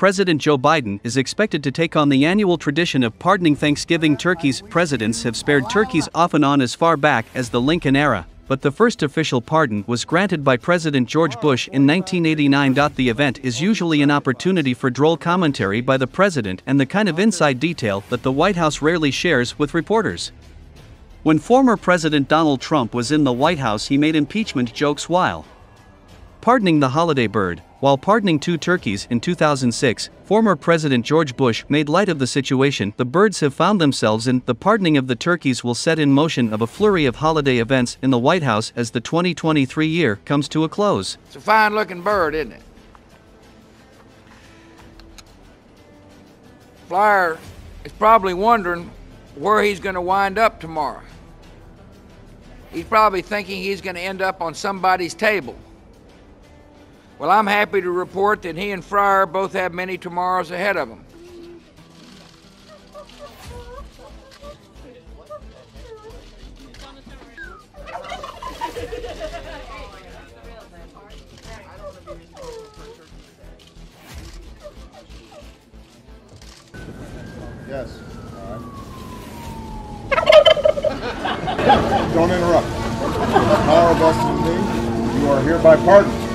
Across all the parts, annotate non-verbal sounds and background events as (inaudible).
President Joe Biden is expected to take on the annual tradition of pardoning Thanksgiving turkeys. Presidents have spared turkeys off and on as far back as the Lincoln era, but the first official pardon was granted by President George Bush in 1989. The event is usually an opportunity for droll commentary by the president and the kind of inside detail that the White House rarely shares with reporters. When former President Donald Trump was in the White House, he made impeachment jokes while pardoning the holiday bird. While pardoning two turkeys in 2006, former President George Bush made light of the situation the birds have found themselves in. The pardoning of the turkeys will set in motion of a flurry of holiday events in the White House as the 2023 year comes to a close. It's a fine looking bird, isn't it? Flyer is probably wondering where he's going to wind up tomorrow. He's probably thinking he's going to end up on somebody's table. Well, I'm happy to report that he and Fryer both have many tomorrows ahead of them. Yes. (laughs) Don't interrupt. Power in me. You are hereby pardoned.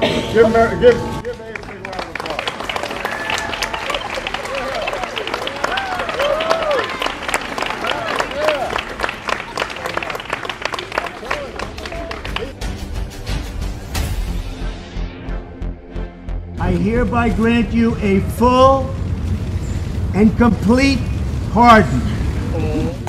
Give, give, give. I hereby grant you a full and complete pardon.